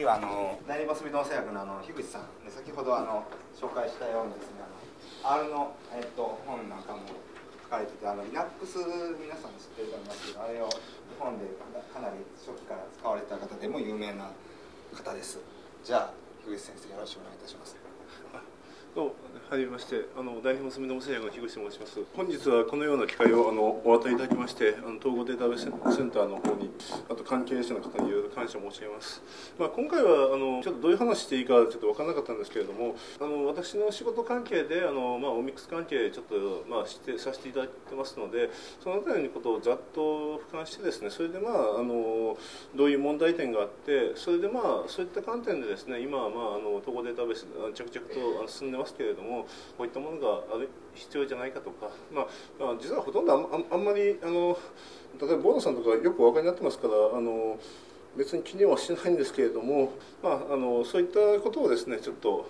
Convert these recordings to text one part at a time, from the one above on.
次はあの第二ボスビドン製薬のあの樋口さん。で先ほどあの紹介したようにですねあの R の、えっと、本なんかも書かれててあの Linux 皆さん知ってると思いますけどあれを日本でかなり初期から使われた方でも有名な方です。じゃあ樋口先生よろしくお願いいたします。どうはじめましてあの大日本住友製薬の樋口と申します。本日はこのような機会をあのお与えいただきましてあの統合データベースセンターの方にあと関係者の方にいろいろ感謝申し上げます、まあ、今回はあのちょっとどういう話していいかちょっと分からなかったんですけれどもあの私の仕事関係であの、まあ、オミックス関係ちょっと、まあ、してさせていただいてますのでそのあたりのことをざっと俯瞰してですねそれでまああのどういう問題点があってそれでまあそういった観点でですね今は、まあ、あの統合データベース着々と進んでますけれどもこういったものがある必要じゃないかとか、まあ、実はほとんどあんまりあの例えばボーノさんとかよくお分かりになってますからあの別に気にはしないんですけれども、まあ、あのそういったことをですねちょっと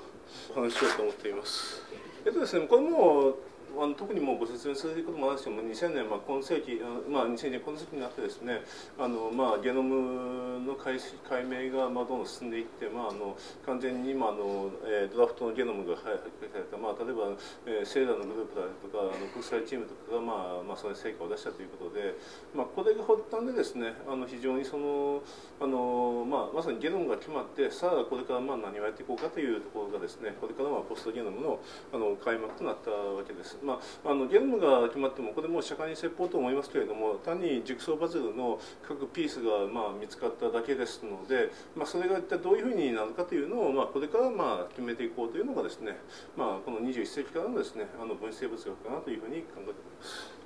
お話ししようと思っています。えっとですね、これもあの特にもうご説明することもあるんですけども2000年、まあ、今世紀、まあ、2000年この世紀になってですねあの、まあ、ゲノムの解解明が、まあ、どんどん進んでいって、まあ、あの完全に今あの、えー、ドラフトのゲノムが発見された、まあ、例えば、えー、セーラーのグループだとかあの国際チームとかが、まあまあ、その成果を出したということで、まあ、これが発端でですねあの非常にそのあの、まあ、まさにゲノムが決まってさあこれからまあ何をやっていこうかというところがですねこれからはポストゲノムのあの開幕となったわけです。まあ、あのゲームが決まってもこれも社会に説法と思いますけれども単にジグソーパズルの各ピースがまあ見つかっただけですので、まあ、それが一体どういうふうになるかというのを、まあ、これからまあ決めていこうというのがですね、まあ、この21世紀からのですねあの分子生物学かなというふうに考えております。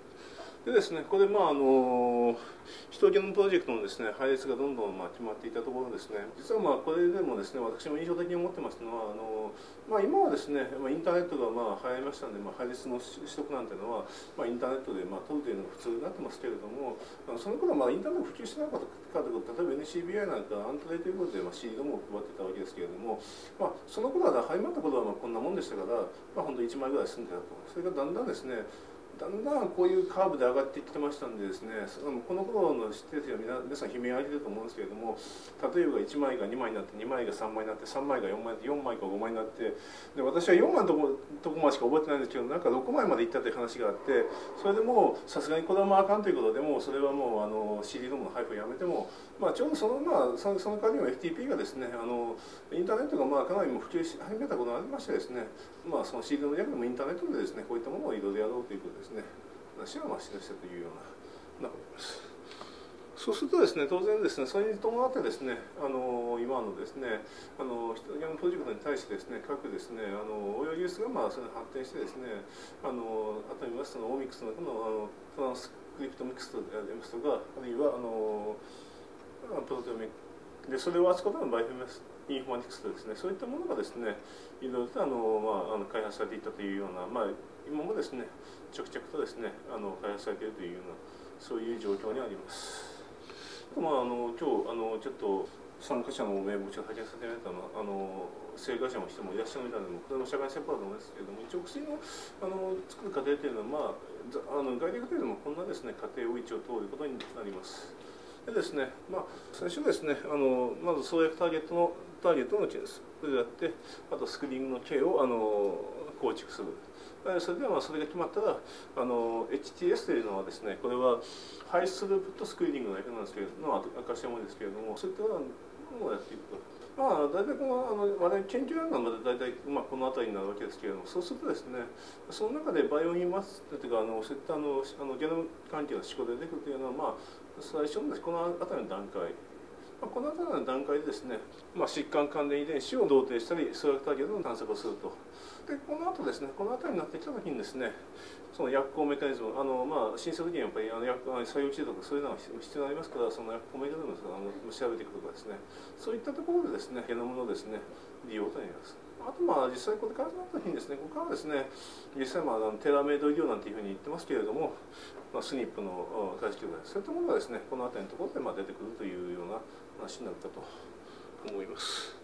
でですね、これ、まあ、あの人ゲノムプロジェクトのですね配列がどんどんまあ決まっていたところですね、実はまあこれでもですね私も印象的に思ってますのは、あのまあ、今はですね、まあ、インターネットがまあ流行りましたので、まあ、配列の取得なんていうのは、まあ、インターネットでまあ取るというのが普通になってますけれども、あのその頃はまあインターネット普及してなかったかということ例えば NCBI なんかアントレということでまあ CD も配ってたわけですけれども、まあ、その頃は始まった頃はまあこんなもんでしたから、まあ、本当1枚ぐらい済んでたと。それがだんだんですねだんだんこういうカーブで上がってきてましたんでですねこの頃の知ってる人は皆さん悲鳴上げてると思うんですけれども例えば1枚が2枚になって2枚が3枚になって3枚が4枚になって4枚か5枚になってで私は4枚のとことこまでしか覚えてないんですけどなんか6枚までいったという話があってそれでもうさすがにこれはまああかんということでもうそれはもうあの CD ロムの配布をやめても、まあ、ちょうどその,、まあ、そのその代わりにも FTP がですねあのインターネットがまあかなりも普及し始めたことがありましてですね、まあ、その CD ロムやでもインターネットでですねこういったものをいろいろやろうということですですね。私はまあ示したというようなそうするとですね当然ですねそれに伴ってですねあの今のですねあの人のプロジェクトに対してですね各ですねあの応用技術がまあそれ発展してですねあのあと言いますとオーミックスののあのトランスクリプトミックスとでありますとかあるいはあのプロテオミックでそれを扱うのバイオインフォマティクスとですねそういったものがですねいろいろとあの、まあ、あの開発されていったというような、まあ、今もですね着々とですねあの開発されているというようなそういう状況にあります。まあ、あの今日あのちょっと参加者の名簿を拝見させていただいたのはあの生活者の人もいらっしゃるみたいなのもこれも社会切迫だと思うんですけれども一応薬のあの作る過程というのは、まあ、あの外的過程でもこんなですね過程を一応通ることになります。でですね、まあ、最初ですねあのまず創薬ターゲットのターゲットのケースそれであってあとスクリーンの経をあの構築するそれではまあそれが決まったらあの HTS というのはですねこれはハイスループットスクリーニングの役なんですけれども証しもですけれどもそういったものをやっていくと。まあ、大体このあの我々研究案がまで大体、まあ、この辺りになるわけですけれどもそうするとですねその中でバイオインマスというかあのそういったあのあのゲノム関係の思考で出てくるというのは、まあ、最初のこの辺りの段階。まあ、この辺りの段階でですね、まあ、疾患関連遺伝子を同定したり数学ターゲットの探索をすると。でこの後ですねこの辺りになってきた時にですねその薬効メカニズムあの、まあ、診察にやっぱりあの薬作用治療とかそういうのが必要になりますからその薬効メカニズムをあの調べていくとかですねそういったところでですねゲノムのですね利用となります。あとまあ実際これからなった時にですねここからですね実際まあテラメイド医療なんていうふうに言ってますけれども、まあ、スニップの解析とかそういったものがですねこの辺りのところでまあ出てくるというような話になったと思います。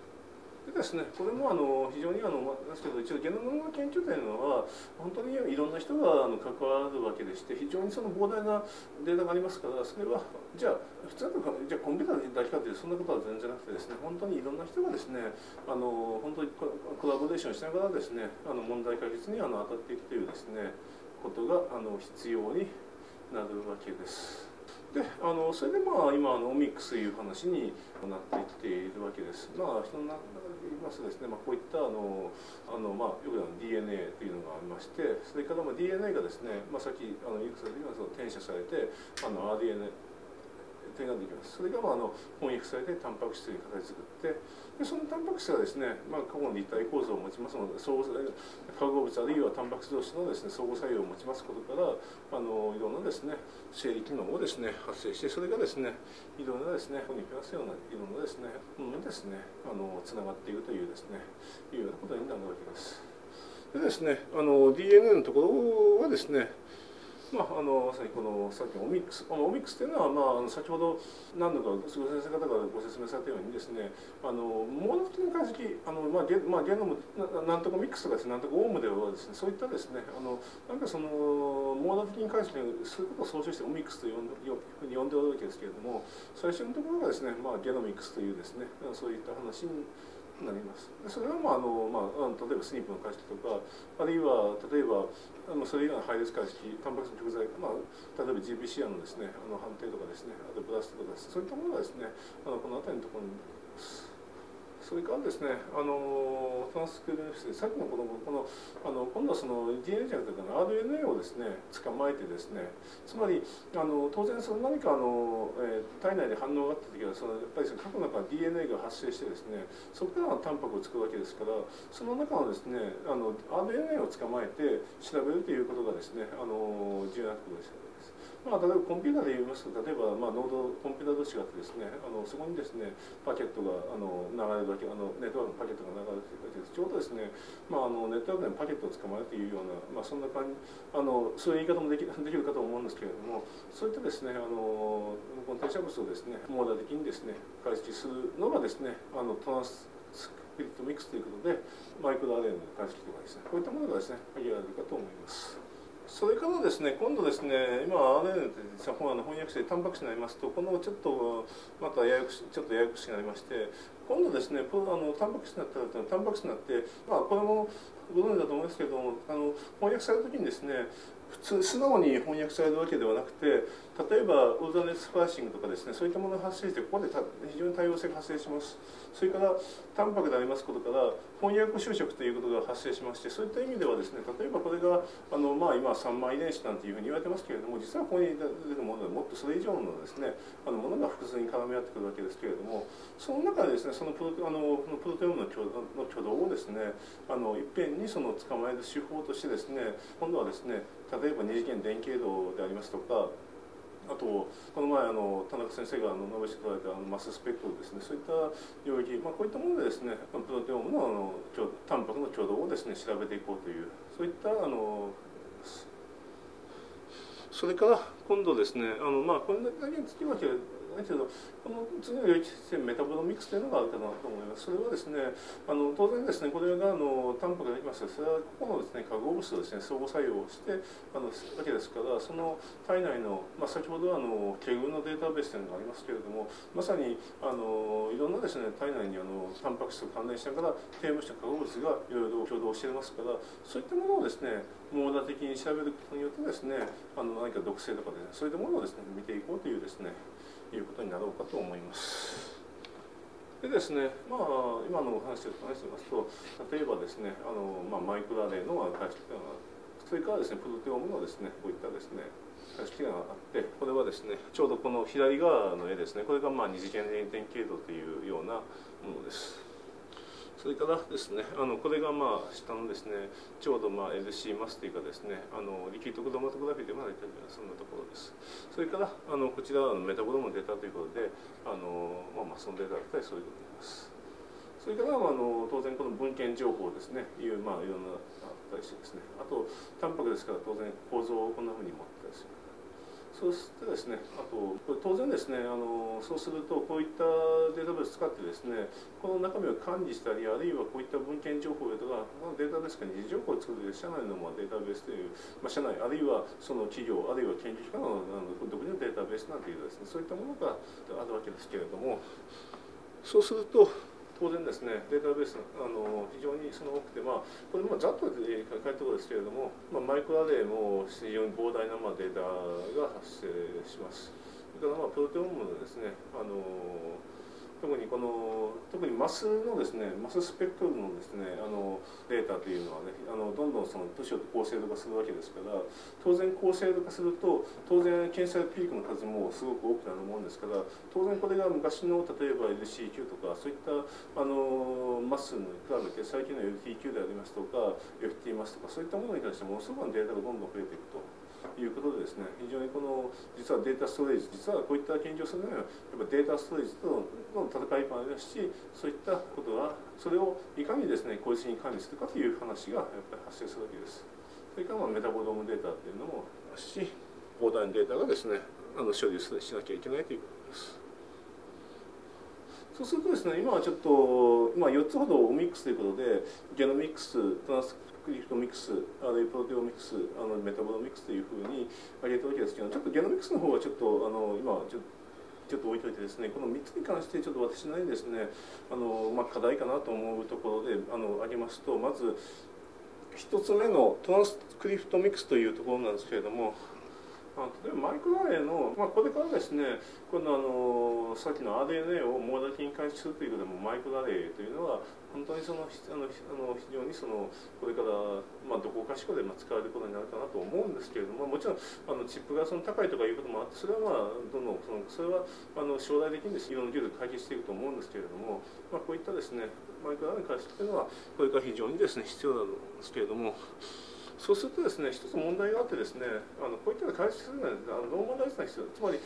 でですね、これもあの非常にあの、ですけど一応ゲノムの研究というのは本当にいろんな人があの関わるわけでして非常にその膨大なデータがありますからそれはじゃあ普通だとじゃあコンピューターだけかというそんなことは全然なくてですね本当にいろんな人がですねあの本当にコラボレーションしながらですねあの問題解決にあの当たっていくというですねことがあの必要になるわけです。であのそれでまあ今あのオミックスという話になっていっているわけです。まあ人のますとですね、まあ、こういったあのあの、まあ、よくある DNA というのがありましてそれからまあ DNA がですね、まあ、さっきあのいくつかその転写されてあの RNA 点ができますそれがまああの翻訳されてタンパク質に形作ってでそのタンパク質がですね、まあ、過去の立体構造を持ちますので相互化合物あるいはタンパク質同士のです、ね、相互作用を持ちますことからあのいろんなですね生理機能をですね発生してそれがですねいろんなですねここにプラスようないろんなですねものにですねあのつながっているというですねいうようなことになるわけです。でですね、あの DNA のところはですね、まあ、あのまさにこのさっきオミックス、あのオミックスというのは、まあ、先ほど何度か菅先生方がご説明されたようにですねあのモード的な解析あの、まあゲまあ、ゲノムなんとかミックスとかです、ね、なんとかオウムではですねそういったですねあのなんかそのモード的に解析そういうことを総称してオミックスと呼んでふうに呼んでおるわけですけれども最初のところがですね、まあ、ゲノミックスというですねそういった話になります。それはまああの、まあ、例えばスニップの解析とかあるいは例えばあのそれ以外の配列解析タンパク質の食材、まあ、例えば GPCR のですねあの判定とかですねあとブラストとかそういったものがですねあのこの辺りのところにそれからですね、あのトランスクリプスさっきのこのこのあの今度はその DNA じゃなくて RNA をですね捕まえてですねつまりあの当然その何かあの、えー、体内で反応があった時はそのやっぱりその核の中の DNA が発生してですねそこからタンパクを作るわけですからその中のですねあの RNA を捕まえて調べるということがですねあの重要なことです。まあ、例えばコンピューターで言いますと例えば、まあ、ノードコンピューター同士があってですねあのそこにですねパケットがあの流れるだけあのネットワークのパケットが流れるだけですちょうどですね、まあ、あのネットワークでパケットを捕まえるというような、まあ、そんな感じあのそういう言い方もでき できるかと思うんですけれどもそういったですねあのこの代謝物をですね網羅的にですね解析するのがですねあのトランスピリットミックスということでマイクロアレンの解析とかですねこういったものがですね限られるかと思います。それからですね今度ですね今 RNA って翻訳してタンパク質になりますとこのちょっとまたややこしちょっとややこしくなりまして今度ですねあのタンパク質になったらタンパク質になってまあこれもご存知だと思いますけれどもあの翻訳された時にですね普通素直に翻訳されるわけではなくて例えばオルタネスパーシングとかですねそういったものが発生してここで非常に多様性が発生します。それからタンパクでありますことから翻訳就職ということが発生しましてそういった意味ではですね例えばこれがあの、まあ、今3枚遺伝子なんていうふうに言われてますけれども実はここに出るものはもっとそれ以上のですねあのものが複数に絡み合ってくるわけですけれどもその中でですねそのプロあのプロテオムの挙の挙動をですねあのいっぺんにその捕まえる手法としてですね今度はですね例えば二次元電経道でありますとかあとこの前あの田中先生があの述べていただいたあのマススペクトですね。そういった領域、まあ、こういったものでですねプロテオームのあのタンパクの挙動をですね調べていこうというそういったあのそれから今度ですねあのまあこれだけにつきましてだけどこの次の領域メタボロミクスというのがあるかなと思います。それはですね、あの当然ですね、これがあのタンパクができます、それは個々のですね化合物とですね相互作用をしてあのわけですから、その体内のまあ先ほどあの KEGG のデータベースというのがありますけれども、まさにあのいろんなですね体内にあのタンパク質と関連しながら低分子の化合物がいろいろ挙動していますから、そういったものをですね網羅的に調べることによってですね、あの何か毒性とかでね、そういったものをですね見ていこうというですね。いうことになろうかと思います。でですね、まあ、今のお話を話してますと、例えばですね、あのまあ、マイクラレの解析がそれからですね、プロテオムのですね、こういったですね、解析があって、これはですね、ちょうどこの左側の絵ですね、これがまあ二次元電経度というようなものです。それからですねあのこれがまあ下のですねちょうどまあ LC マスというかですねあのリキッドクロマトグラフィーでまだいたようなそんなところです。それからあのこちらはメタボロムのデータということであの、まあ、まあそのデータだったりそういうことになります。それから、あ、の当然この文献情報ですねいう、まあ、いろんなあったりしてですね。あとタンパクですから当然構造をこんなふうに持ってたりする。そうするとですね、あとこれ当然ですねあの、そうするとこういった使ってですね、この中身を管理したり、あるいはこういった文献情報とか、まあ、データベースか二次情報を作る社内のデータベースという、まあ、社内、あるいはその企業、あるいは研究機関の独自のデータベースなんていうですね、そういったものがあるわけですけれども、そうすると、当然ですね、データベースあの非常にその多くて、まあ、これ、ま、ざっと書いたところですけれども、まあ、マイクロアレイも非常に膨大なまあデータが発生します。それからまあプロテオームのですね、あの特にこの特にマスのですねマススペクトルのですねあのデータというのはねあのどんどんその年を高精度化するわけですから当然高精度化すると当然検査ピークの数もすごく多くなるものですから当然これが昔の例えば LCQ とかそういったあのマスに比べて最近の LTQ でありますとか FT マスとかそういったものに対してものすごくデータがどんどん増えていくと。いうことでですね非常にこの実はデータストレージ実はこういった研究をするのはやっぱデータストレージとの戦いもありますしそういったことはそれをいかにですね効率的に管理するかという話がやっぱり発生するわけです。それからまあメタボロームデータっていうのもありますし膨大なデータがですねあの処理しなきゃいけないということです。そうするとですね、今はちょっと、まあ、4つほどオミックスということで、ゲノミックス、トランスクリプトミックス、あるいはプロテオミックス、あのメタボロミックスというふうに挙げたわけですけど、ちょっとゲノミックスの方はちょっと、あの今ちょっと、ちょっと置いといてですね、この3つに関してちょっと私なりにですね、あのまあ、課題かなと思うところであの挙げますと、まず1つ目のトランスクリプトミックスというところなんですけれども、あ例えばマイクロアレイの、まあ、これからですね今度あのさっきの RNA を網羅的に解析するということでもマイクロアレイというのは本当にそのあのあの非常にそのこれから、まあ、どこかしこで使われることになるかなと思うんですけれどももちろんあのチップがその高いとかいうこともあってそれはまあどんどんそのそれはあの将来的にですいろんな技術で解決していくと思うんですけれども、まあ、こういったですねマイクロアレイの解析というのはこれから非常にですね必要なんですけれども。そうするとですね、一つ問題があってですね、あのこういったのを解析するのはあのノーマライズな必要、つまり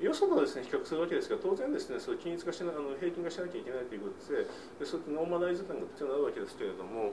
よそとですね比較するわけですが当然ですねそれ均一化しなあの平均化しなきゃいけないということででそうやってノーマライズが必要になるわけですけれども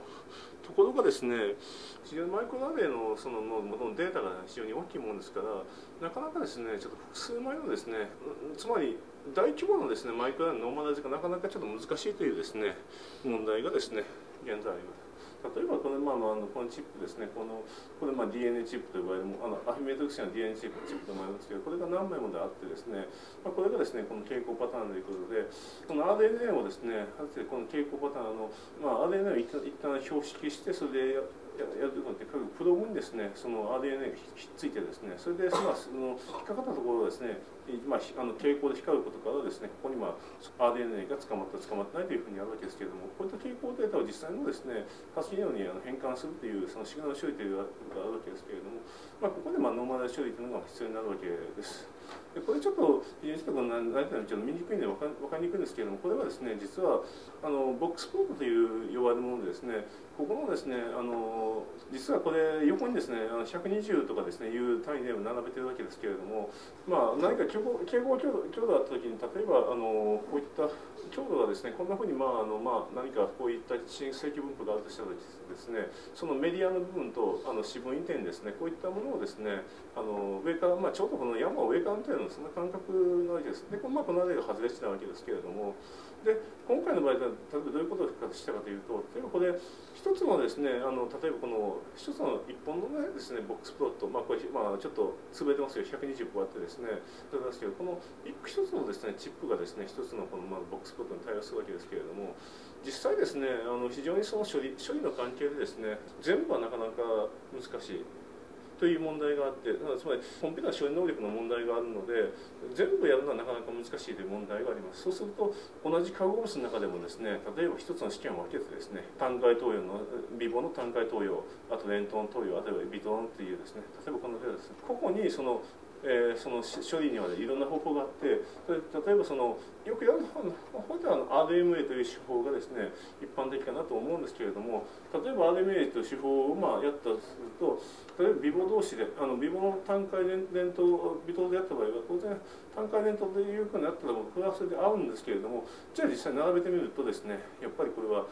ところがですね非常にマイクロアレイのそのののデータが非常に大きいものですからなかなかですねちょっと複数枚のですねつまり大規模なですねマイクロアレイのノーマライズがなかなかちょっと難しいというですね問題がですね現在あります。例えばこの,、まあ、まあ、このチップですねこのこれまあ DNA チップと呼ばれるあの Affymetrix の DNA チップチップと呼ばれますけどこれが何枚もであってですね、まあ、これがですねこの傾向パターンということでこの RNA をですねかつてこの傾向パターンの、まあ、RNA を一旦一旦標識してそれでやるのって各プログにですねその RNA がひっついてですねそれで、まあ、その引っかかったところですね、まあ、あの傾向で光ることからですねここに、まあ、RNA が捕まった捕まってないというふうにあるわけですけれどもこういった傾向データを実際のですね発信ようにあの変換するというそのシグナル処理というのがあるわけですけれども、まあ、ここでまあノーマル処理というのが必要になるわけです。でこれちょっと非常にちょっと何ていうのちょっと見にくいんで分か分かりにくいんですけれどもこれはですね実はあのボックスプロートという呼ばれるものでですねここのですねあの実はこれ横にですね120とかですねいう単位で並べてるわけですけれどもまあ何か警報警報強度強度あった時に例えばあのこういった強度がですねこんなふうにまああのまあ何かこういった地震積分布があるとしたらですですねそのメディアの部分とあの四分位点ですねこういったものをですねあの上からまあちょうどこの山を上から見てるのそんな感覚なわけです。でまあこの辺りが外れてたわけですけれども。で今回の場合は例えばどういうことを復活したかというと例えばこれ一つのですねあの例えばこの一つの一本のねですねボックスプロット。まあこれまあちょっと潰れてますけど120個あってですねそれですけどこの一つのですねチップがですね一つのこのまあボックスプロットに対応するわけですけれども。実際ですねあの非常にその処理処理の関係でですね全部はなかなか難しい。という問題があってつまりコンピューター処理能力の問題があるので全部やるのはなかなか難しいという問題があります。そうすると同じ化合物の中でもですね例えば一つの試験を分けてですね単回投与の微母の単回投与あとレントン投与あるいはビトンっていうですね例えばこの例ですね。個々にそのえー、その処理には、ね、いろんな方法があって例えばそのよくやる方では RMA という手法がですね一般的かなと思うんですけれども例えば RMA という手法をまあやったとすると例えば微母同士であの微母の単回連投微糖でやった場合は当然単回連投でいうふうになったらこれはそれで合うんですけれどもじゃあ実際並べてみるとですねやっぱりこれは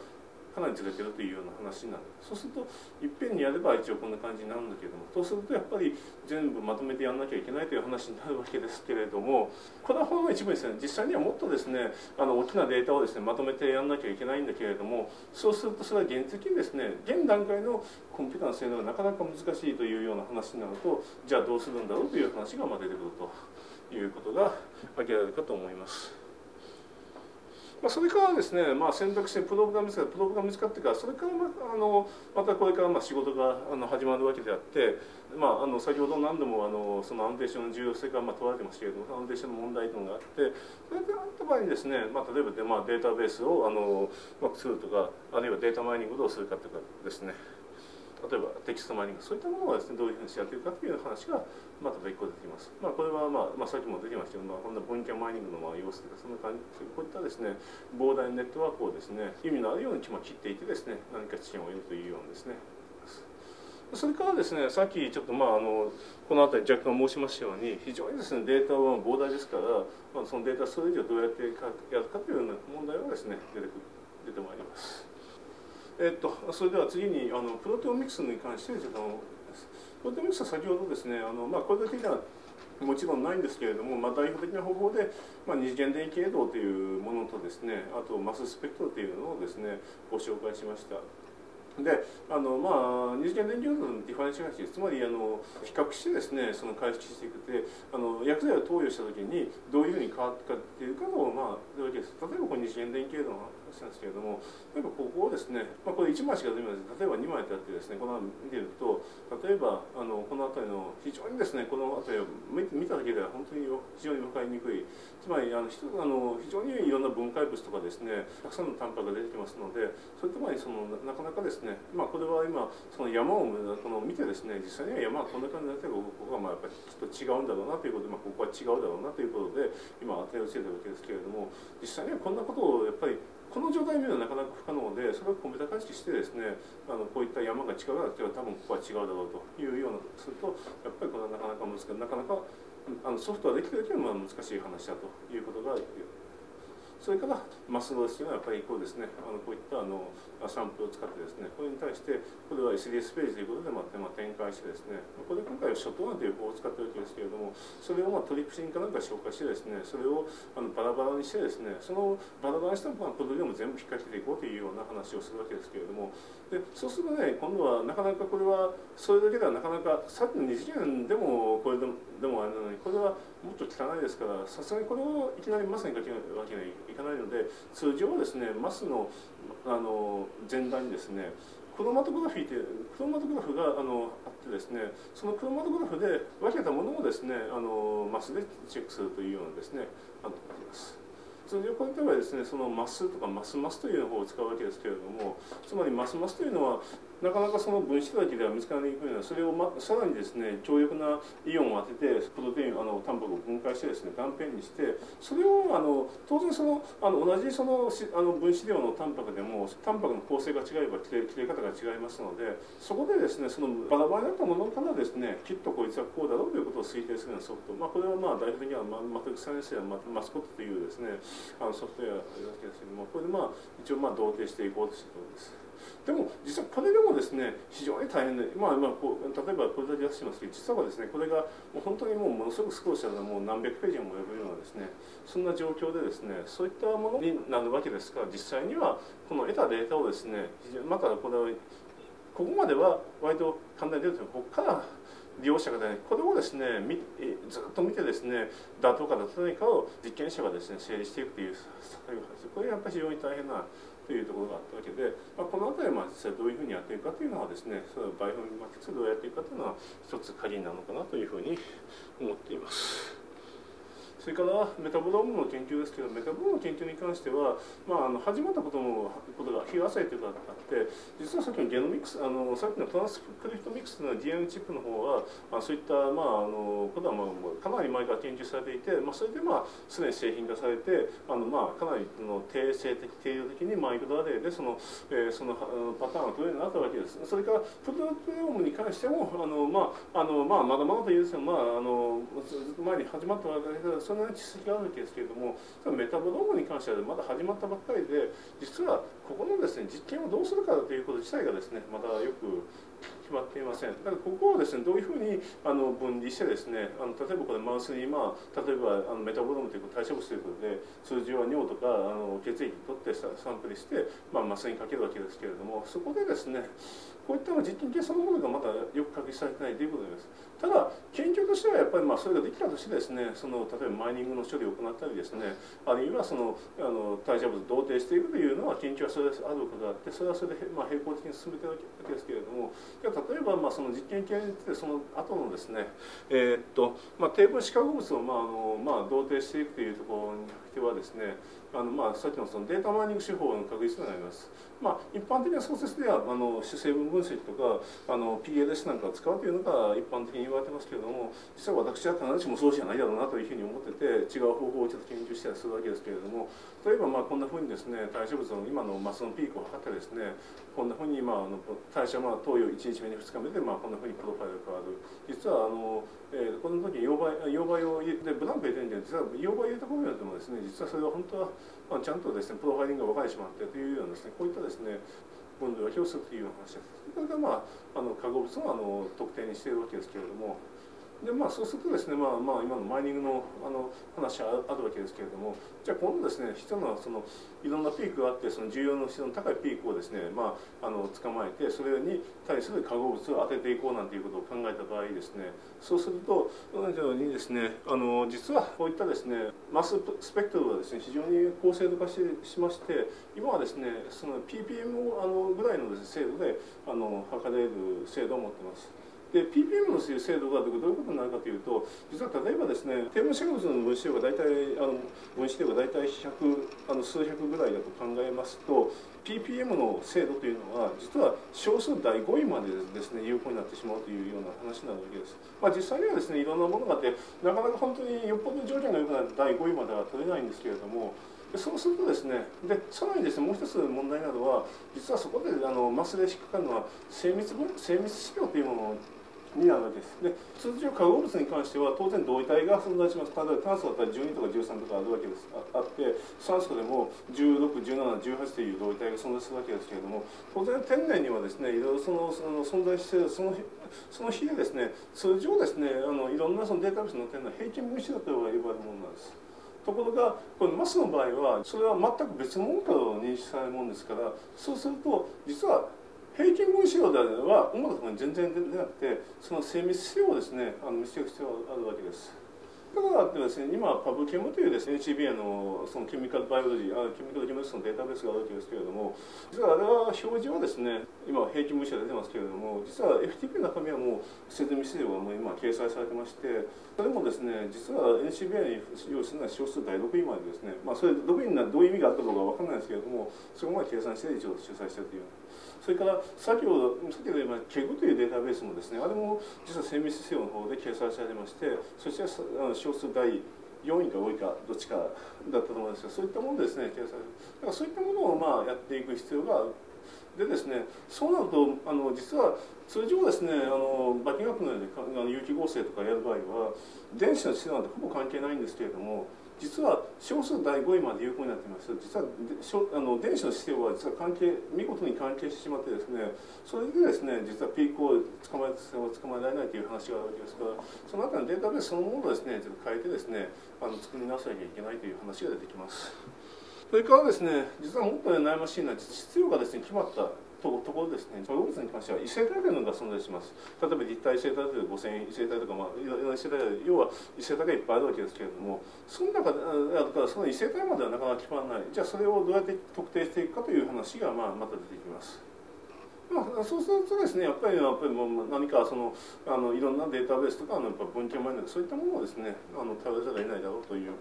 かなりずれてるというような話になるそうするといっぺんにやれば一応こんな感じになるんだけどもそうするとやっぱり全部まとめてやんなきゃいけないという話になるわけですけれどもこれはほんの一部ですね実際にはもっとですねあの大きなデータをですねまとめてやんなきゃいけないんだけれどもそうするとそれは現実的にですね現段階のコンピューターの性能がなかなか難しいというような話になるとじゃあどうするんだろうという話がまあ出てくるということが挙げられるかと思います。まあ、それからですね、まあ、選択肢プログが見つかプログが見つかってからそれからまあのまたこれからまあ仕事があの始まるわけであって、まあ、あの先ほど何度もあのその安定性の重要性がまあ問われてますけれども安定性の問題というのがあってそれであった場合にですね、まあ、例えばで、まあ、データベースをあの、まあ、作るとかあるいはデータマイニングをどうするかとかですね。例えばテキストマイニングそういったものがですねどういうふうにしてやっていくかという話がまた別個出てきます。まあ、これは、まあ、まあさっきも出てきましたけど、まあ、こんな文献マイニングのまあ様子とかそんな感じこういったですね膨大なネットワークをですね意味のあるように切っていてですね何か知見を得るというようなですねそれからですねさっきちょっとまああのこの辺り若干申しましたように非常にですねデータは膨大ですから、まあ、そのデータストレージをどうやってやるかというような問題はですね出てく出てまいります。えっと、それでは次にあのプロテオミクスに関してちょっとプロテオミクスは先ほどですねあの、まあ、これだけではもちろんないんですけれども、まあ、代表的な方法で、まあ、二次元電気映像というものとですねあとマススペクトルというのをですねご紹介しました。であのまあ二次元電気運動のディファレンシア値つまりあの比較してですねその回復していくってあの薬剤を投与した時にどういうふうに変わったかっていうかのをまあ例えばこの二次元電気運動の話なんですけれども例えばここをですね、まあ、これ1枚しか出ないので例えば2枚ってあってですねこの見てると例えばあのこの辺りの非常にですねこの辺りを見ただけでは本当に非常に分かりにくい。つまりあのあの非常にいろんな分解物とかですねたくさんのタンパクが出てきますのでそういった場合にそのなかなかですね、まあ、これは今その山をこの見てですね実際には山はこんな感じになってここがまあやっぱりちょっと違うんだろうなということで、まあ、ここは違うだろうなということで今当てをつけてるわけですけれども実際にはこんなことをやっぱりこの状態を見るのはなかなか不可能でそれをコンピューター解析してですねあのこういった山が違うだって多分ここは違うだろうというようなするとやっぱりこれはなかなか難しい。なかなかあのソフトはできるだけまあ難しい話だということがそれからマスロースというのはやっぱりこうですね。あのこういったあのサンプルを使ってですねこれに対してこれは SDS ページということでまあ展開してですねこれ今回はショットガンという方法を使ってるわけですけれどもそれをまあトリプシンかなんか紹介してですねそれをあのバラバラにしてですねそのバラバラにしたまあプロでも全部引っ掛けていこうというような話をするわけですけれどもでそうするとね今度はなかなかこれはそれだけではなかなかさっきの二次元でもこれでもでもあれなのにこれはもっと汚いですからさすがにこれをいきなりマスにかけるわけにはいかないので通常はですねマスのあの前段にですねクロマトグラフィーというクロマトグラフがあのあってですねそのクロマトグラフで分けたものをですねあのマスでチェックするというようなですねあのあります。通常こういった場合ですねそのマスとかマスマスという方を使うわけですけれどもつまりマスマスというのはなかなかその分子だけでは見つからにくいのはそれを、ま、さらにですね強力なイオンを当ててプロテインあのタンパクを分解してですね断片にしてそれをあの当然そのあの同じそのあの分子量のタンパクでもタンパクの構成が違えば切れ切れ方が違いますのでそこでですねそのバラバラになったものからですねきっとこいつはこうだろうということを推定するようなソフト、まあ、これはまあ代表的にはマトリックスサイエンスやマスコットというですねあのソフトウェアあるわけですけどもこれでまあ一応まあ同定していこうとしているところです。でも実はこれでもですね非常に大変で、まあまあ、こう例えばこれだけ出してますけど実はですねこれがもう本当にもうものすごくスクロールしたらもう何百ページも及ぶようなですねそんな状況でですねそういったものになるわけですから実際にはこの得たデータをですねまたこれをここまでは割と簡単に出るとここから利用者がねこれをですねずっと見てですね妥当か妥当ないかを実験者がですね整理していくという作業ですこれがやっぱり非常に大変なというところがあったわけで、まあ、この辺りは実際どういうふうにやっていくかというのはですねそのバイオマティクスどうやっていくかというのは一つ鍵なのかなというふうに思っています。それからメタボロームの研究ですけどメタボロームの研究に関しては、まあ、あの始まったこともことが日浅いというかあって実はさっきのゲノミクスあのさっきのトランスクリプトミックスの DNA チップの方は、まあ、そういった、まあ、あのことは、まあ、かなり前から研究されていて、まあ、それで、まあ、すでに製品化されてあの、まあ、かなりの定性的定量的にマイクドアレイでその,、えー、そのパターンが取れるようになったわけです。それからプロトロームに関してもあの、まああのまあ、まだまだというですね、まあ、あのずっと前に始まったわけですけどそろな知識があるんですけれどもメタボロームに関してはまだ始まったばっかりで実はここのですね実験をどうするかということ自体がですねまたよく決まっていませんだからここをですねどういうふうにあの分離してですねあの例えばこれマウスに、まあ、例えばあのメタボロームという代謝物ということで通常は尿とかあの血液取ってサンプルして、まあ、マスにかけるわけですけれどもそこでですねこういった実験系そのものがまだよく確立されてないということです。ただ研究としてはやっぱりまあそれができたとしてですねその例えばマイニングの処理を行ったりですねあるいはそのあの代謝物を同定していくというのは研究はそれであることがあってそれはそれでまあ並行的に進めてるわけですけれども例えばまあその実験系にてその後のですねえー、っとまあ低分子化合物をまああのまあ同定していくというところにてはですねあのまあさっきのそのデータマイニング手法の確立になります。まあ、一般的な創設ではあの主成分分析とかあの PLS なんかを使うというのが一般的に言われてますけれども実は私は必ずしもそうじゃないだろうなというふうに思ってて違う方法をちょっと研究したりするわけですけれども例えばまあこんなふうにですね代謝物の今のマスのピークを測ってですねこんなふうにまああの代謝まあ投与1日目に2日目でまあこんなふうにプロファイルが変わる。実はあの、えー、この時溶媒溶媒を入れてブランク入れてるんで実は溶媒入れたことによってもですね実はそれは本当は、まあ、ちゃんとですねプロファイリングが分かれてしまってというようなですねこういったですね分類を表するという話です。それがまああの化合物のあの特定にしているわけですけれども。でまあ、そうするとですね、まあまあ、今のマイニングのあの話はあるわけですけれどもじゃあ今度ですね必要なそのいろんなピークがあってその重要の質の高いピークをですね、まあ、あの捕まえてそれに対する化合物を当てていこうなんていうことを考えた場合ですねそうすると同じようにですねあの実はこういったですねマススペクトルはですね非常に高精度化ししまして今はですねその ppm あのぐらいのです、ね、精度であの測れる精度を持ってます。で PPM の精度がどういうことになるかというと実は例えばですね低分子物の分子量が大体あの分子量が大体100あの数百ぐらいだと考えますと PPM の精度というのは実は少数第5位までですね有効になってしまうというような話なわけです。まあ、実際にはですねいろんなものがあってなかなか本当によっぽど条件が良くない第5位までは取れないんですけれどもそうするとですねでさらにですねもう一つ問題などは実はそこであのマスで引っかかるのは精密精密指標というものをになるわけです。で通常化合物に関しては当然同位体が存在します。例えば炭素だったら12とか13とかあるわけですあって酸素でも161718という同位体が存在するわけですけれども当然天然にはですねいろいろそのその存在しているそのその日でですね通常ですねあのいろんなそのデータベースに載っているの平均分子だと呼ばれるものなんです。ところがこのマスの場合はそれは全く別物と認識されるものですからそうすると実は平均分子量では主なところに全然出なくてその精密性をですねあの見せる必要があるわけです。だからってですね、今、パブケムというですね、HBA のそのケミカルバイオロジー、あケミカルケミスのデータベースがあるわけですけれども、実はあれは表示はですね、今、平均分子が出てますけれども、実は FTP の中身はもう、精密資料がもう今、掲載されてまして、それもですね、実は NCBI に用意するのは少数第6位までですね、まあ、それ6位にはどういう意味があったのかわからないですけれども、そこまで計算して一応主催しているという。それから先ほど先ほど言ケグというデータベースもですねあれも実は精密性の方で掲載されましてそして少数第4位か5位かどっちかだったと思うんですがそういったものですね掲載だからそういったものをまあやっていく必要があるでですねそうなるとあの実は通常ですねあの化学のように有機合成とかやる場合は電子の質なんてほぼ関係ないんですけれども実は少数第5位まで有効になっています。実はあの電子の姿勢は実は関係見事に関係してしまってですねそれでですね実はピークを捕まえ捕まえられないという話があるわけですからそのあたりのデータベースそのものをですねちょっと変えてですねあの作り直さなきゃいけないという話が出てきます。それからですね実はもっと、ね、悩ましいのは質量がですね決まったとところですね、動物に関しては異性体というのが存在します。例えば立体異性体という5000異性体とか、まあ、いろんな異性体要は異性体がいっぱいあるわけですけれども、その中で、あるからその異性体まではなかなか決まらない。じゃあそれをどうやって特定していくかという話が、まあ、また出てきます。まあ、そうするとですねやっぱりやっぱりもう何かそのあのいろんなデータベースとかのやっぱ文献マインドそういったものをですねあの頼らざるを得ないだろうという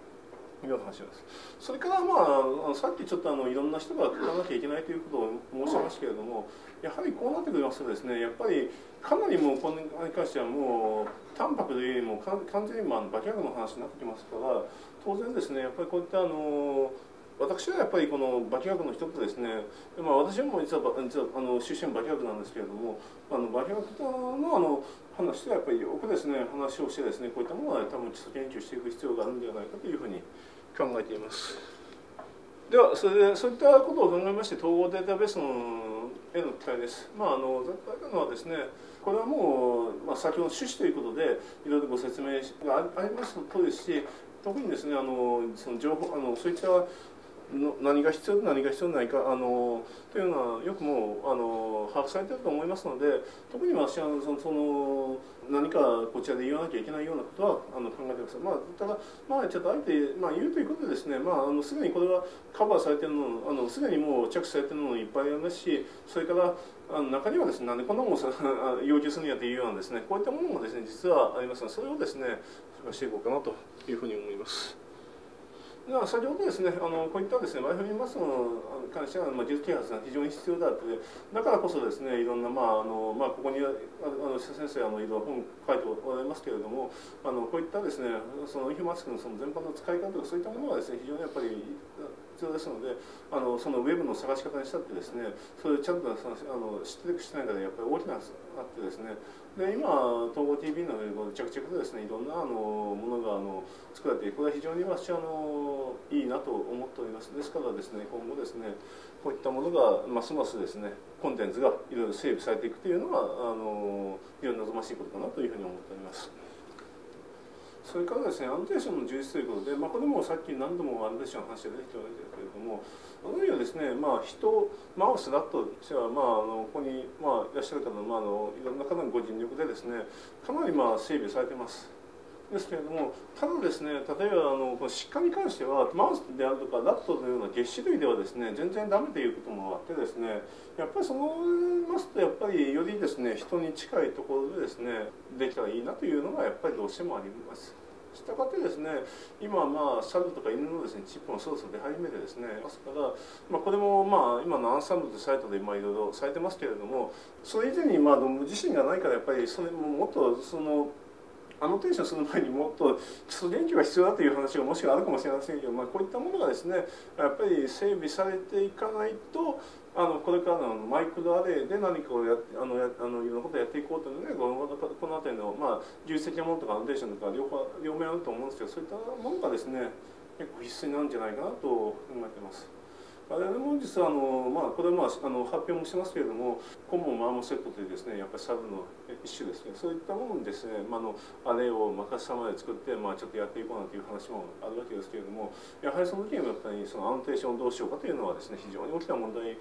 いう話です。それからまあさっきちょっとあのいろんな人が書かなきゃいけないということを申しましたけれどもやはりこうなってくりますとですね。やっぱりかなりもうこれに関してはもう淡白というよりも完全にまあ化学の話になってきますから当然ですねやっぱりこういったあの私はやっぱりこの化学の一つですね、まあ、私も実は実はあの出身化学なんですけれどもあの化学のあの話ではやっぱりよくですね話をしてですねこういったものは多分基礎研究していく必要があるんではないかというふうに考えています。ではそれでそういったことを考えまして統合データベースのへの期待です。まああのざっくりのはですねこれはもう、まあ、先ほど趣旨ということでいろいろご説明がありますとですし特にですねあのその情報あのそういったの何が必要で何が必要でないかあのというのはよくもうあの把握されていると思いますので特に私はそのその何かこちらで言わなきゃいけないようなことはあの考えてください、まあ、ただ、まあ、ちょっとあえて、まあ、言うということでですね、まあ、あのすでにこれはカバーされているのあのすでにもう着手されているのもいっぱいありますしそれからあの中にはですねなんでこんなものを 要求するんやというようなですねこういったものもですね実はありますのでそれをですねしていこうかなというふうに思います。では先ほどですねあのこういったですねマイフリーマスの関しては、まあ、技術啓発が非常に必要だってだからこそですねいろんなまああの、まあ、ここにあの先生あのいろいろ本書いておられますけれどもあのこういったですねそのイフマスクのその全般の使い方とかそういったものはですね非常にやっぱり必要ですのであのそのウェブの探し方にしたってですねそれちゃんとそのあの知ってるしてないからやっぱり大きなあってですねで今統合 TV のウェブは着々とですねいろんなあのものがあの作られてこれは非常に私あのいいなと思っておりますですからですね今後ですねこういったものがますますですねコンテンツがいろいろ整備されていくというのがあの非常に望ましいことかなというふうに思っております。それからですね、アノテーションの充実ということで、まあ、これもさっき何度もアノテーションの話が出てきておるんですけれども、あるいはですね、まあ、人、マウス、だとしては、まあ、あのここに、まあ、いらっしゃる方の、まあ、あのいろんな方のご尽力でですね、かなり、まあ、整備されてます。ですけれども、ただですね、例えばあのこの疾患に関しては、マウスであるとか、ラットのような月種類ではですね、全然ダメということもあってですね、やっぱりそのますと、やっぱりよりですね、人に近いところでですね、できたらいいなというのが、やっぱりどうしてもあります。したがってですね今まあ猿とか犬のですねチップもそろそろ出始めてですねますから、まあ、これもまあ今のアンサンブルとサイトで今いろいろされてますけれどもそれ以前にまあ自身がないからやっぱりそれももっとそのアノテーションする前にもっと基礎研究が必要だという話がもしかあるかもしれませんけど、まあ、こういったものがですねやっぱり整備されていかないとあのこれからのマイクロアレイで何かをやあのやあのいろんなことをやっていこうというのでこのこの辺りの、まあ、重積なものとかアノテーションとか両方両面あると思うんですけどそういったものがですね結構必須になるんじゃないかなと考えてます。あれも実はあの、まあ、これは、まあ、あの発表もしますけれどもコモンマーモセットというですねやっぱりサブの一種ですね。そういったものにですね、まあ、のあれを任せたまで作って、まあ、ちょっとやっていこうなんていう話もあるわけですけれどもやはりその時にやっぱりそのアノテーションをどうしようかというのはですね非常に大きな問題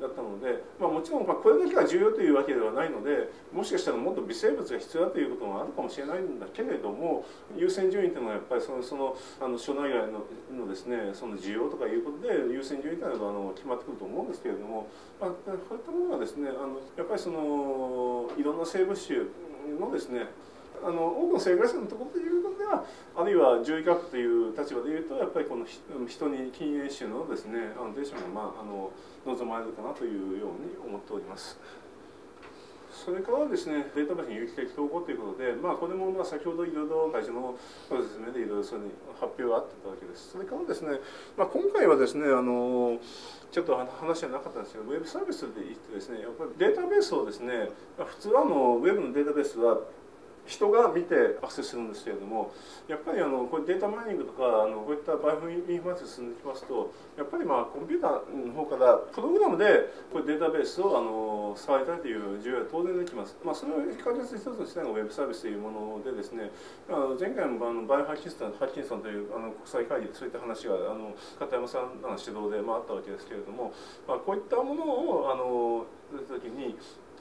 だったので、まあ、もちろんまこれだけが重要というわけではないのでもしかしたらもっと微生物が必要だということもあるかもしれないんだけれども優先順位というのはやっぱりそのそのあの所内外ののですねその需要とかいうことで優先順位というのはあの決まってくると思うんですけれども、まあ、そういったものがですねあのやっぱりそのいろんな生物種のですねあの多くの生活者のところでいうことではあるいは獣医学という立場でいうとやっぱりこの人に禁煙種のですねあのデーションが、まあ、あの望まれるかなというように思っております。それからですね、データベースに有機的統合ということで、まあ、これもまあ先ほどいろいろ最初の説明でいろいろそれに発表があってたわけです。それからですね、まあ、今回はですね、あのちょっと話じゃなかったんですけど、ウェブサービスで言ってですね、やっぱりデータベースをですね、普通あのウェブのデータベースは人が見てアクセスするんですけれどもやっぱりあのこれデータマイニングとかあのこういったバイオインフォマティクス進んできますとやっぱりまあコンピューターの方からプログラムでこれデータベースをあの触りたいという需要は当然できます、まあ、それを解決一つとしてのウェブサービスというものでですねあの前回のあのバイオハッキンソンハッキンソンというあの国際会議でそういった話があの片山さんの指導で、まあ、あったわけですけれども、まあ、こういったものをあの時に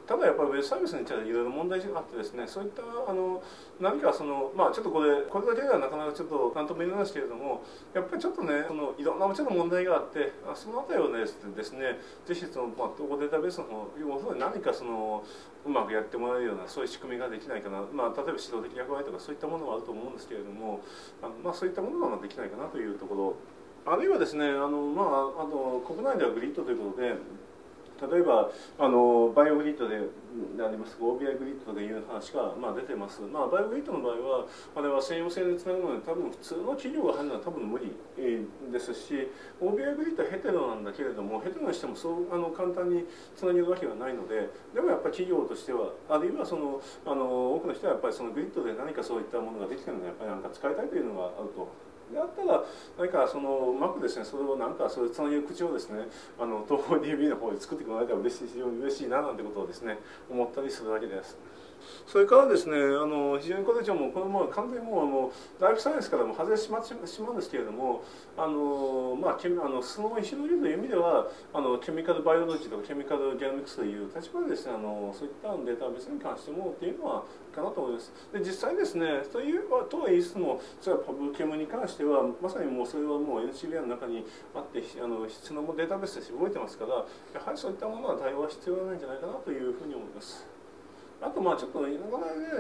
ただやっぱりウェブサービスについてはいろいろ問題があってですねそういったあの何かそのまあちょっとこれこれだけではなかなかちょっと何とも言えないですけれどもやっぱりちょっとねそのいろんなもちろん問題があってそのあたりをねですねぜひその、まあ、統合データベースの方要するに何かそのうまくやってもらえるようなそういう仕組みができないかな、まあ、例えば指導的役割とかそういったものはあると思うんですけれどもあまあ、そういったものはできないかなというところ。あるいはですねあの、まあ、あの国内ではグリッドということで例えばあのバイオグリッドであります OBI グリッドでいう話が、まあ、出てます、まあ、バイオグリッドの場合はあれは専用線でつなぐので多分普通の企業が入るのは多分無理ですし OBI グリッドはヘテロなんだけれどもヘテロにしてもそうあの簡単につなげるわけはないのででもやっぱり企業としてはあるいはそのあの多くの人はやっぱりそのグリッドで何かそういったものができてるのでやっぱりなんか使いたいというのがあると。であったら何かそのうまくですねそれをなんかそういう口をですねあの東方 DB の方で作ってもらえたら嬉しい非常に嬉しいななんてことをですね思ったりするわけです。それからですねあの非常にこれ以上もこのまま完全にもうあのライフサイエンスからも外れてしまってしまうんですけれどもあの、まあ、あのその広げるという意味ではあのケミカルバイオロジーとかケミカルギャノミクスという立場でですねあのそういったデータベースに関してもっていうのはかなと思います。で実際ですねというとは言いつつもそれはパブケムに関してはまさにもうそれはもう NCBI の中にあってあの必要なデータベースとして動いてますからやはりそういったものは対応は必要ないんじゃないかなというふうに思います。あとまあちょっとね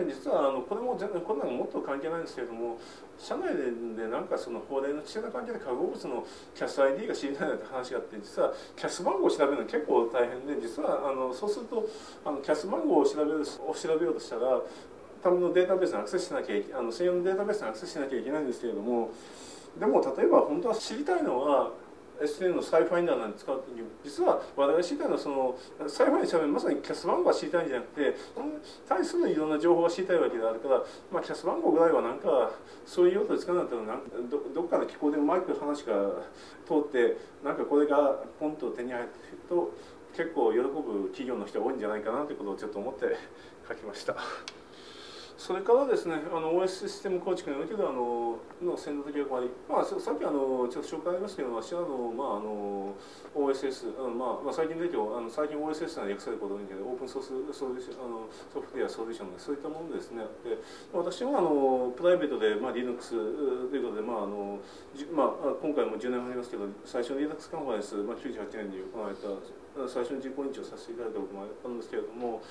実はあのこれも全然こんなのもっと関係ないんですけれども社内ででなんかその法令の規制な関係で化合物のキャス ID が知りたいなって話があって実はキャス番号を調べるの結構大変で実はあのそうするとあのキャス番号を調べるを調べようとしたらためのデータベースにアクセスしなきゃいけあの専用のデータベースにアクセスしなきゃいけないんですけれどもでも例えば本当は知りたいのは SN のサイファインダーなんて使う時に実は我々が知りたいのはそのサイファイン調べまさにキャス番号が知りたいんじゃなくてその対するいろんな情報が知りたいわけであるから、まあ、キャス番号ぐらいはなんかそういう用途で使うんだったらなんどどっかの機構でうまく話が通ってなんかこれがポンと手に入ってると結構喜ぶ企業の人が多いんじゃないかなということをちょっと思って書きました。それからですね、あの OS システム構築においてあのの先導的役割、まあ、さっきあのちょっと紹介ありますけど、私はあの、まあ、あの OSS、あのまあまあ、最近提供、あの最近 OSS が訳されることが多いけど、オープンソースソーションあのソフトウェアソリューションそういったものですね、で私はあのプライベートで、まあ、Linux ということで、まああのまあ、今回も10年ありますけど、最初の Linux カンファレンス、まあ、98年に行われた最初の実行委員長させていただいたこともあったんですけれども、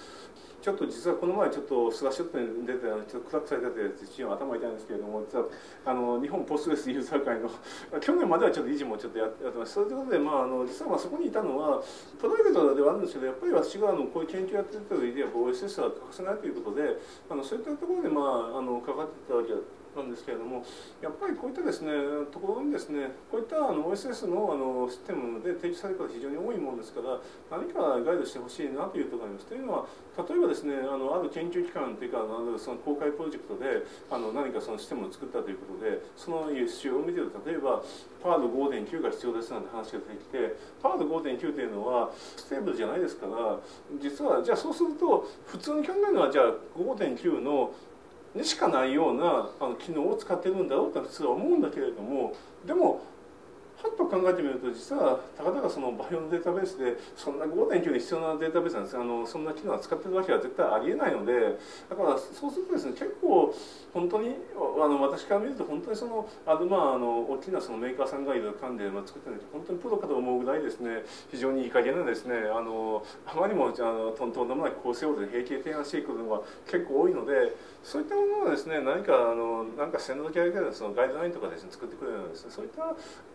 ちょっと実はこの前ちょっとスラッシュットに出てちょっと暗くされてて一応頭痛いんですけれども実はあの日本ポストレスユーザー会の 去年まではちょっと維持もちょっとやってます。そういうことで、まあ、あの実はまあそこにいたのはプライベートではあるんですけどやっぱり私があのこういう研究やってるという意味で OSS は欠かせないということであのそういったところで、まあ、あのかかってたわけなんですけれどもやっぱりこういったですねところにですねこういったあの OSS のあのシステムで提示される方非常に多いものですから何かガイドしてほしいなというところがあります。というのは例えばですね。あのある研究機関というかあのその公開プロジェクトであの何かそのシステムを作ったということでその輸出を見てると例えばPerl 5.9が必要ですなんて話が出てきて Perl 5.9というのは stable じゃないですから実はじゃあそうすると普通に考えるのはじゃあ5.9のにしかないようなあの機能を使ってるんだろうと普通は思うんだけれどもでもっと考えてみると実はたかだかそのバイオのデータベースでそんな5.9に必要なデータベースなんですあのそんな機能は使ってるわけは絶対ありえないのでだからそうするとですね結構本当にあの私から見ると本当にそのあのまああの大きなそのメーカーさんがいる関で、作ってるんで本当にプロかと思うぐらいですね非常にいい加減なですねあのあまりもあのとんとんでもない構成を平気で提案していくのが結構多いのでそういったものはですね何かあのなんか線路だけでそのガイドラインとかですね作ってくれるようなですねそういった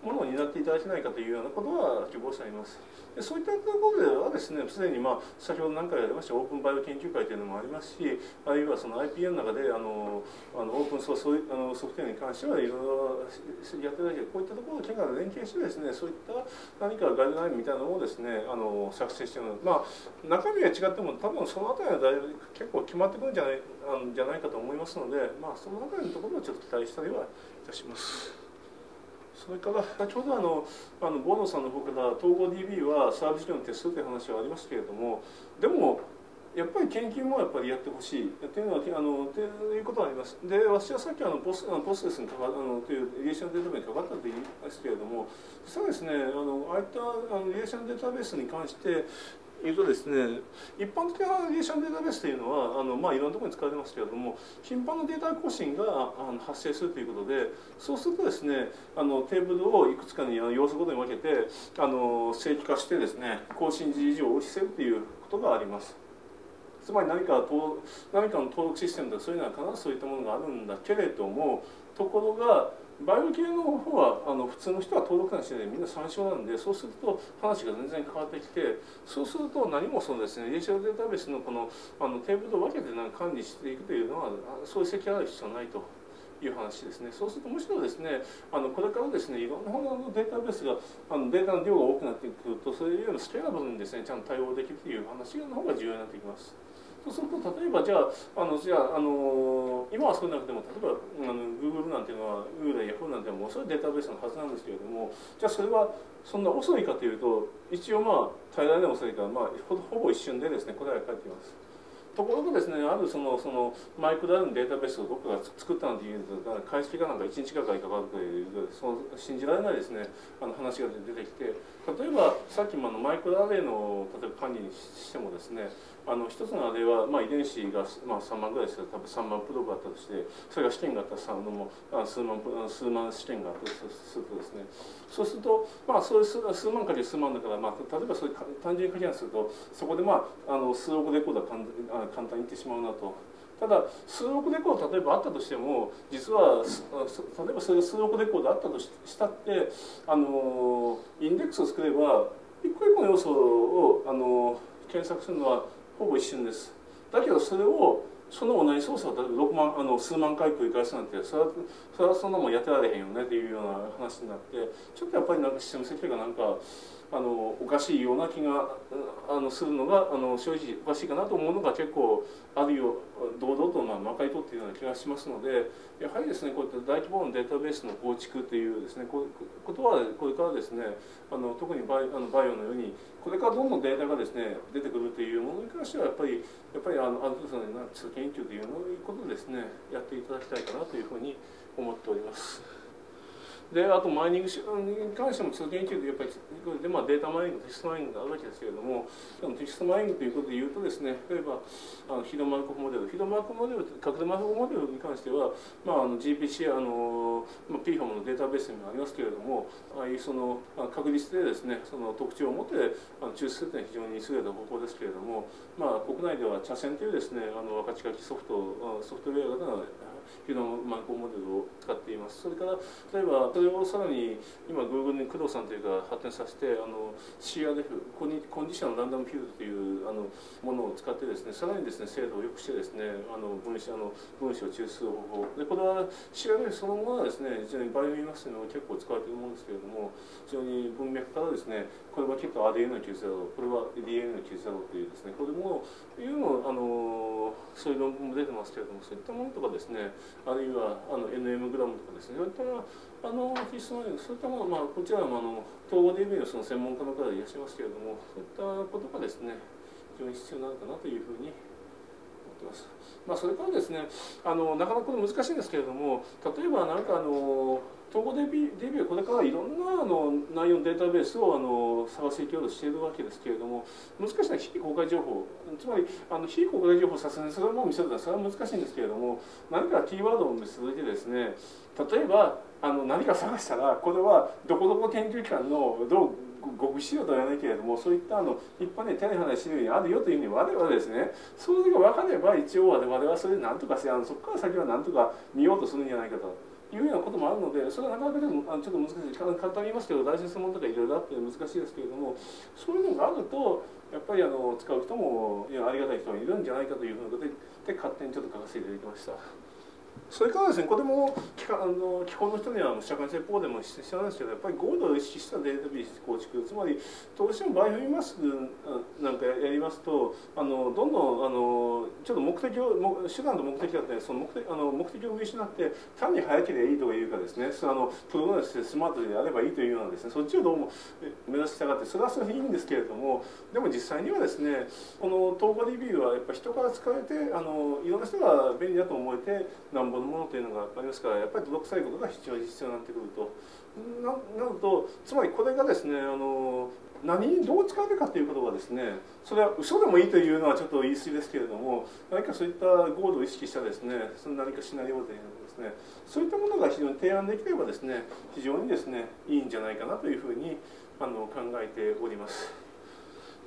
ものを担っていただけないかというようなことは希望してあります。でそういったところではですねすでにまあ先ほど何回やりましたオープンバイオ研究会というのもありますしあるいはその IPN の中であのあのオープンソースあのソフトウェアに関してはいろいろやっていただけこういったところを県外で連携してですねそういった何かガイドラインみたいなのをですねあの作成してるのでまあ中身が違っても多分その辺りはだいぶ結構決まってくるんじゃないあのじゃないかと思いますのでまあその辺りのところをちょっと期待したりはいたします。それから先ほどあのあのボーノさんの方から統合 DB はサービス量のテストという話はありましたけれどもでもやっぱり研究もやっぱりやってほしい。というのはあのということはあります。で私はさっきあのポスあのポスレスにかかあのというリレーションデータベースにかかったと言いましたけれども実はですねあのああいったあのリレーションデータベースに関して言うとですね一般的なリレーションデータベースというのはあの、まあ、いろんなところに使われますけれども頻繁なデータ更新があの発生するということでそうするとですねあのテーブルをいくつかに要素ごとに分けてあの正規化してですね更新時以上を防ぐということがあります。つまり何か何かの登録システムとかそういうのは必ずそういったものがあるんだけれどもところがバイオ系の方はあの普通の人は登録なんしてないみんな参照なんでそうすると話が全然変わってきてそうすると何もそうですねレーシャルデータベースのこのあのテーブルを分けてなんか管理していくというのはそういう責任ある必要はないと。いう話ですね。そうするとむしろですね、あのこれからですね、いろんなのデータベースがあのデータの量が多くなってくると、それよりもスケーラブルにですね、ちゃんと対応できるという話の方が重要になってきます。そうすると例えばじゃああのじゃああの今はそうなくても例えばあの Google なんていうのは Google や Yahoo なんてもうそれデータベースのはずなんですけれどもじゃあそれはそんな遅いかというと一応まあ平らでも遅いから、まあ、ほぼ一瞬でですね答えが返ってきます。ところがですね、あるそのそのマイクロあるデータベースをどこかが作ったなんていうと、解析がなんか1日かかりかかるというその信じられないですね、あの話が出てきて、例えばさっきもあのマイクロアレイの例えば管理にしてもですね、あの一つのあれは、まあ、遺伝子が、まあ、3万ぐらいですけど多分3万プロがあったとしてそれが試験があったらのも数万数万試験があったとするとですねそうすると、まあ、そういう数数万かける数万だから、まあ、例えばそれ単純に掛け算するとそこで、まあ、あの数億レコードは簡単にいってしまうなと。ただ数億レコード例えばあったとしても実は例えばそれが数億レコードあったとしたってあのインデックスを作れば一個一個の要素をあの検索するのはほぼ一瞬です。だけどそれをその同じ操作を6万あの数万回繰り返すなんてそれはそれはそんなもんやってられへんよねっていうような話になってちょっとやっぱりなんかシステム設計がなんかあのおかしいような気があのするのがあの正直おかしいかなと思うのが結構あるよ堂々とまあまかり通っているような気がしますのでやはりですねこういった大規模なデータベースの構築というですねこことはこれからですねあの特にバイあのバイオのようにこれからどんどんデータがですね出てくるというものに関してはやっぱりやっぱりあのある程度の研究というのことですねやっていただきたいかなというふうに思っております。であとマイニングに関しても基礎研究でやっぱりで、まあ、データマイニングテキストマイニングがあるわけですけれどもテキストマイニングということで言うとですね例えばあのヒドマルコフモデルヒドマルコフモデル角度マルコフモデルに関しては、まあ、あの GPC あの、まあ、PFAM のデータベースにもありますけれどもああいうその確率でですねその特徴を持ってあの抽出するというのは非常に優れた方法ですけれども、まあ、国内では茶筅というですねあの若近きソフトソフトウェアがいうのをマンコモデルを使っています。それから例えばそれをさらに今 Google に工藤さんというか発展させてあの CRF コンディションランダムフィールドというあのものを使ってですねさらにですね精度を良くしてですねあの分子あの分子を抽出する方法。でこれは CRF そのものはですね非常にバイオイマスの結構使われているものですけれども非常に文脈からですねこれは結構 ADN の抽出だろうこれは DNA の抽出だろうというですねこれもいうのあのそういう論文も出てますけれどもそういったものとかですねあるいはあの NM グラムとかですねそういったあの必須のそういったものまあこちらもあの統合 DV のその専門家の方いらっしゃいますけれどもそういったことがですね非常に必要なのかなというふうに思ってます。まあ、それからですねあのなかなか難しいんですけれども例えばなんかあの統合デビデビューこれからいろんなあの内容のデータベースをあの探していこうとしているわけですけれども難しいのは非公開情報つまりあの非公開情報さすがにそれも見せるのはそれは難しいんですけれども何かキーワードを見せてですね例えばあの何か探したらこれはどこどこ研究機関のどう極秘資料とは言わないけれどもそういったあの一般に手に離資料にあるよというふうに我々ですねそれが分かれば一応我々はそれで何とかしてあのそこから先は何とか見ようとするんじゃないかと。いうようなこともあるのでそれはなかなかでもあのちょっと難しい簡単に言いますけど大事なものとかいろいろあって難しいですけれどもそういうのがあるとやっぱりあの使う人もいやありがたい人がいるんじゃないかというふうなことでで勝手にちょっと書かせていただきました。それからですねこれもあの基本の人には社会性法でも知らないですけどやっぱりゴールドを意識したデータベース構築つまりどうしてもバイオイマスなんかやりますとあのどんどんあのちょっと目的を手段と目的だってその目的あの目的を見失って単に早ければいいとかいうかですねそのあのプログラムしてスマートでやればいいというようなですねそっちをどうも目指したがってそれはそれでいいんですけれどもでも実際にはですねこの統合レビューはやっぱ人から使われてあのいろんな人が便利だと思えてなんぼのものというのがありますからやっぱり泥臭いことが必要に必要になってくるとななるとつまりこれがですねあの何にどう使うかということがですねそれは嘘でもいいというのはちょっと言い過ぎですけれども何かそういったゴールを意識したですねその何かシナリオというのですねそういったものが非常に提案できればですね非常にですねいいんじゃないかなというふうにあの考えております。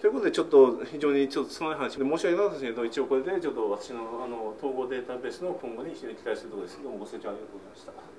ということでちょっと非常にちょっとつまらない話で申し訳なかったですけど一応これでちょっと私のあの統合データベースの今後に非常に期待するところですどうもご清聴ありがとうございました。